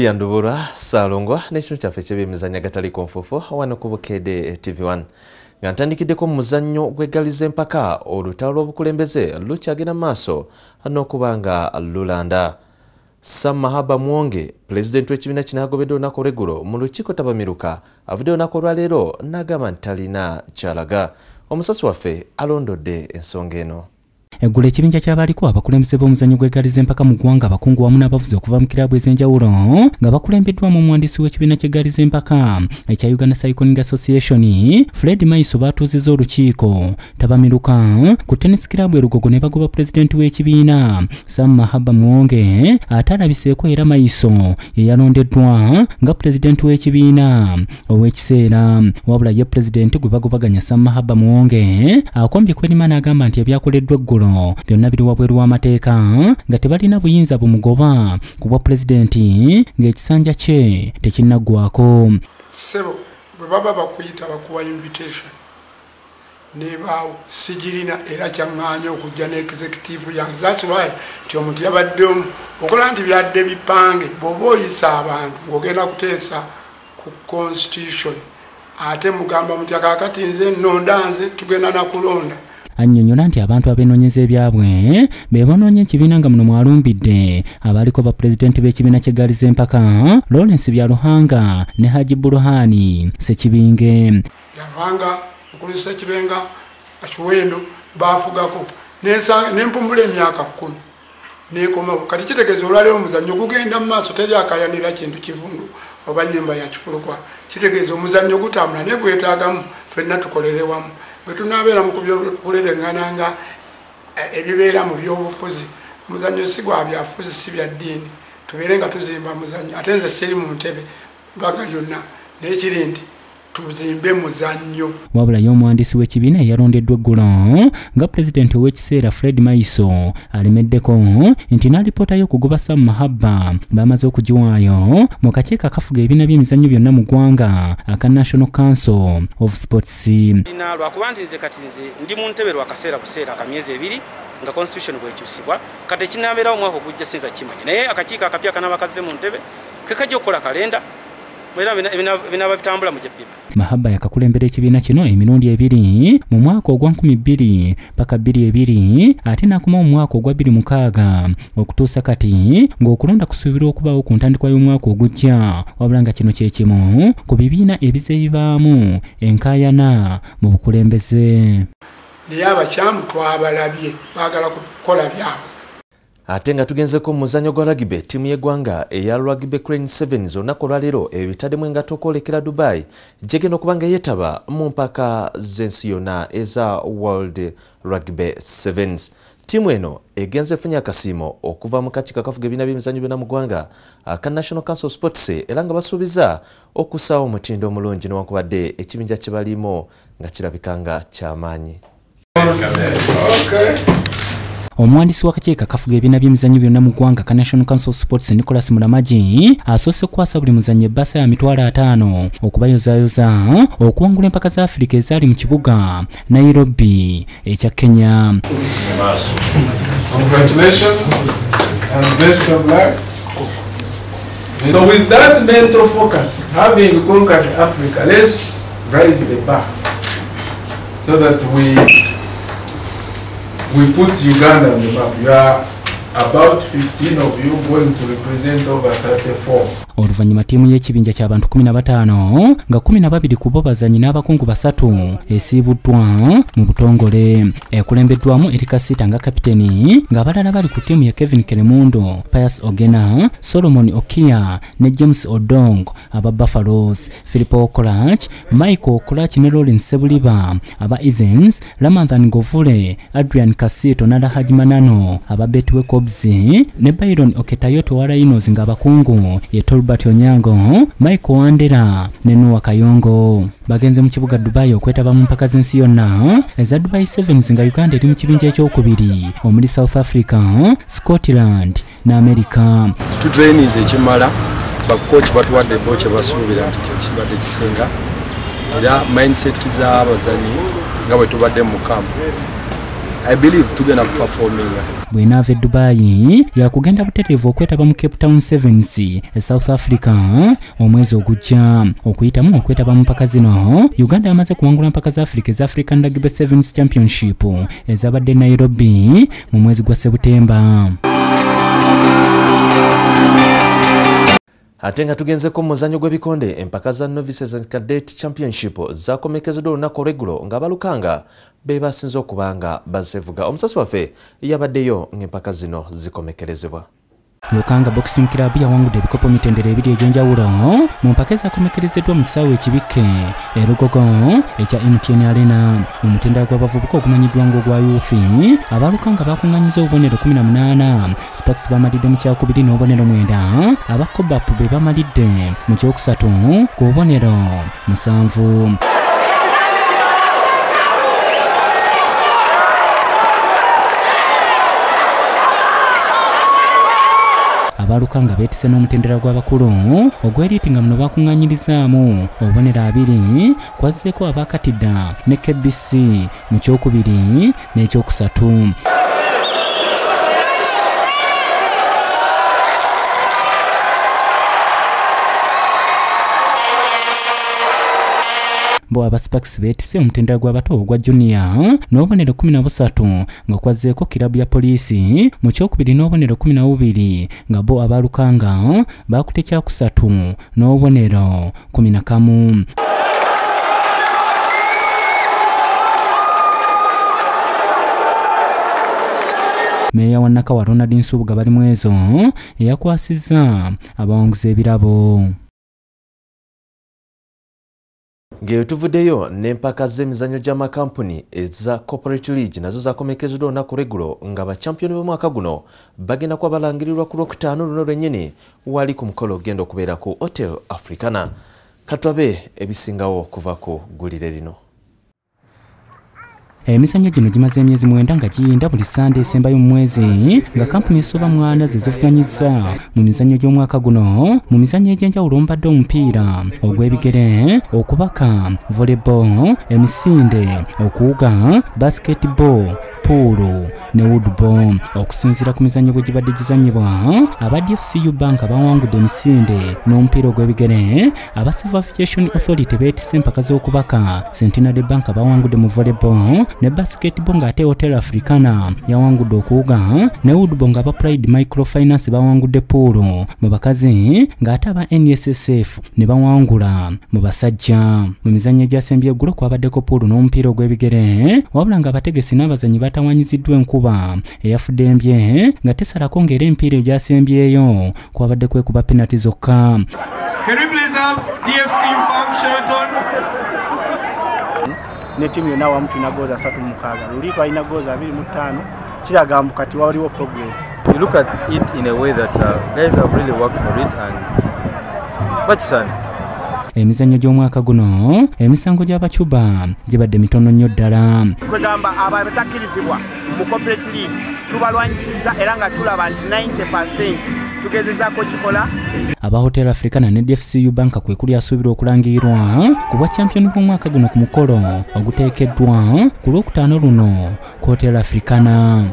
julia ndubura saalongwa n'ekitundu kyaffe eky'ebyemizannyo agataliiko nfuufu wano ku bukeede tv1 nga ntandikiddeko mu muzannyo gw'eggaliza empaka olutalo lw'obukulembeze lukyagenda maaso n'okuba nga lulanda. Sam mahaba mwonge pulezidenti w'ekibiina kino agobedde olunaku olweggulo mu lukiiko tabamiruka avudde olunaku olwaleero n'agamba nti talina kyalaga. Omusasi waffe alondodde ensonga eno eggulo ekibinja ky'abaaliko abakulembeze b'omuzannyo gw'eggaliza empaka mu ggwanga abakungu wamu n'abavuzi okuva mu kiraabu ez'enjawulo nga bakulembeddwamu omuwandiisi w'ekibiina ky'eggaliza empaka ekya uganda cycling association fred maiso baatuuzizza olukiiko. Tabamiruka ku tennis kiraabu erugogo ne bagoba pulezidenti w'ekibiina sam mahaba muwonge ate alabiseeko era maiso ye yalondeddwa nga pulezidenti w'ekibiina. Ow'ekiseera wabula ye pulezidenti gwe bagobaganya sam mahaba muwonge akombye kwerima n'agamba nti ebyakoleddwa eggulo byonna biri wabweru w'amateeka nga tebalina buyinza bumugoba ku bwa pulezidenti ng'ekisanja kye tekinnaggwako. Ssebo bwe baba bakuyita bakuwa invitation. Nebaawo sigirina era kyaŋŋaanya okujja ne executive yange. Thats why nti omuntu yabadde omu okola nti byadde bipange bw'oba oyisa abantu ng'ogenda kuteesa ku constitution ate mugamba muti akakati nze nnonda nze tugenda nakulonda annyonnyola nti abantu abeenoonyeza ebyabwe be bonoonye ekibiina nga muno mwalumbidde. Abaaliko bapulezidenti b'ekibiina ky'eggaali z'empaka lawrence byaluhanga ne haji buruhani sekibinge. Byalwanga mukulu sekibenga akiwendo bafugako nempumula emyaka kkumi. Nenkomawo kati kitegeeza olwaleero omuzannyo gugenda mu maaso teri akayanira kintu kivundu oba nyumba yakifulukwa kitegeeza omuzannyo gutambula naye gwetaagamu fenna tukolere wamu bwe tunabeera mu kulereŋŋana nga ebibeera mu byobufuzi omuzannyo si gwa byafuzi si bya ddiini. Tubeere nga tuzimba muzannyo ate nze siri mu ntebe baga lyonna naye kiri nti tuzimbe muzannyo. Wabula ye omuwandiisi w'ekibiina eyalondeddwa eggulo nga pulezidenti ow'ekiseera fred maiso alemeddeko nti n'alipoota y'okugoba sam mahaba bamaze okugiwaayo mu kakiiko akafuga ebibiina by'emizannyo byonna mu ggwanga aka national council of sports. Lwakuba nti nze kati nze ndi mu ntebe lwakaseera buseera ka myezi ebiri nga constitution bwekyusibwa kati ekinaabeerawo omwaka ogujja sinza kimanya naye akakiiko akapya kanaba kazze mu ntebe kekajja okukola kalenda era binaba bitambula mu gyebbiba mahaba yakakulembera ekibiina kino emirundi ebiri mu mwaka ogwa 12 paka 22 ate n'akomawo mu mwaka ogwa 26 okutuusa kati ng'okulonda kusuubirwa okubaawo ku ntandikwa y'omwaka ogujja wabula nga kino kye kimu ku bibiina ebizeebibaamu enkaayana mu bukulembeze. Naye abakyamu twabalabye baagala kukola byabwe ate nga tugenzeko mu muzannyo gwa ragibe ttiimu y'eggwanga eya ragibe crane 7 olunaku olwaleero ebitaddemu engato okwolekera dubai gyegenda okuba nga yeetaba mu mpaka z'ensi yonna eza world ragibe 7 ttiimu eno egenza efunye akasiimo okuva mu kakiiko akafuga ebibiina by'emizannyo byonna mu ggwanga aka national council sports era nga basuubiza okusaawo omutindo omulungi newankubadde ekibinja kye balimu nga kirabika nga kyamaanyi omuwandiisi w'akakiiko akafuga ebibiina by'emizannyo byonna mu ggwanga ka national council sports nicholas mulamagi asoose kukwasa buli muzannyo ebbasa ya mitwalo ataano okubayozaayoza okuwangula empaka za afirika ezaali mu kibuga nairobi ekya kenya. So with that mental focus, having conquered Africa, let's raise the bar so that we we put Uganda on the map. You are about 15 of you going to represent over 34. Oluvannyuma ttiimu y'ekibinja ky'abantu 15 nga 12 ku bo bazanyi n'abakungu basatu esiibuddwa mu butongole. Ekulembeddwamu erika sita nga kapiteni ng'abalala bali ku ttiimu ya kevin keremundo pius ogena solomon okia ne james odong aba buffaloes philip okolach michael okolach ne lawrence sebuliba aba evans lamanthan govule adrian kasito n'alahaji manano aba betwe cobs ne byron oketayoto wa rhinos ng'abakungu ye tolbert onyango michael wandera ne noa kayongo bagenze mu kibuga dubai okwetaba mu mpaka z'ensi yonna eza dubai 7 nga uganda eri mu kibinja ekyokubiri. Omuli south africa scotland ne america. Tutrainize ekimala bakoci batuwadde bo kyebasuubira nti kyekibadde kisinga. Era mindset z'abazanyi nga bwe tubadde mu kampu i believe tugenda kuperforminga bwenaava e dubayi yakugenda butereevu okwetaba mu cape town sevens e south africa omwezi ogujja. Okuyitamu okwetaba mu mpaka zino uganda yamaze kuwangula mpaka za africa eza african rugby sevens championship ezabadde nairobi mu mwezi gwa sebutemba ate nga tugenzeko mu muzannyo gw'ebikonde empaka za novices and cadet championship zakomekezeddwa olunaku olweggulo ng'abalukanga be basinze okuba nga bazevuga omusasi waffe yabaddeyo ng'empaka zino zikomekerezebwa lukanga boxing club yawangudde ebikopo mitendera ebiri egy'enjawulo. Mu mpaka ezakomekerezeddwa mu kisaawe ekibikke erugogo ekya mtn arena. Mu mutendera gw'abavubuka ogumanyiddwa ng'ogwa yufi abalukanga bakuŋŋanyiza obubonero 18 sparks bamalidde mu kyakubiri n'obubonero 9 abakobap be bamalidde mu kyokusatu ku bubonero 7 abalukanga beetise n'omutendera gw'abakulu ogweriiti nga muno bakuŋŋanyirizaamu obubonero abiri kwazzeeko abakatidda ne kbc mu kyokubiri n'ekyokusatu bo abasparks beetise omutendera gw'abato ogwa juniya n'obubonero 13 nga kwazzeeko kirabu ya poliisi. Mu kyokubiri n'obubonero 12 nga bo abalukanga baakute kyakusatu n'obubonero 11 meeya wa nakawa ronald nsubuga bali mu ezo eyakwasizza abawanguzi ebirabo ng'eyo tuvuddeyo n'empaka z'emizannyo gy'amakampuni eza corporate league nazo zakomekezeddwa olunaku lweggulo nga bachampiyoni b'omwaka guno bagenda kuba balangirirwa ku lwokutaano luno lwennyini wali ku mukolo ogenda okubeera ku hotel africana. Katwabe ebisingawo kuva ku ggulire lino emizannyo gino gimaze emyezi mwenda nga giyinda buli sande esembayo mu mwezi nga kampuni esoba mwana ze zivuganyiza mu mizannyo gy'omwaka guno mu mizannyo egy'enjawulo omubadde omupiira ogw'ebigere okubaka volleyball emisinde okuwuga basketball puulu ne woodball okusinziira ku mizannyo bwe gibadde gizanyibwa aba dfcu bank bawangudde emisinde n'omupiira ogw'ebigere aba civil aviation authority beetise empaka z'okubaka centenary bank bawangudde mu volleyball ne basketball ng'ate hotel africana yawangudde okuwuga ne woodball ng'aba pride microfinance bawangudde puulu mu bakazi ng'ate aba nssf ne bawangula mu basajja. Mu mizannyo egyasembye eggulo kwabaddeko puulu n'omupiira ogw'ebigere wabula ng'abategesi n'abazanyi batawanyiziddwa enkuba eyafudde embye nga tesalako ng'era emipiira egyasembyeyo kwabadde kwekuba penalty zokka. Can we please have DFC Bank Sheraton? ne ttiimu yonna awamu tulina goozi asatu mukaaga. Luli twalina goozi abiri mu ttaano. Kiraga mbu kati waliwo progress. You look at it in a way that uh, guys have really worked for it and bakisana emizannyo gy'omwaka guno emisango gy'abacuba gibadde mitono nnyo ddala. Kwegamba abo abatakkirizibwa mu corporate league tubalwanyisizza era nga tulaba nti 90 tugezezaako kikola. Aba hotel africana ne dfcu bank kwe kuli asuubirwa okulangirirwa ku bwa champiyoni bw'omwaka guno ku mukolo oguteekeddwa ku lwokutaano luno ku hotel africana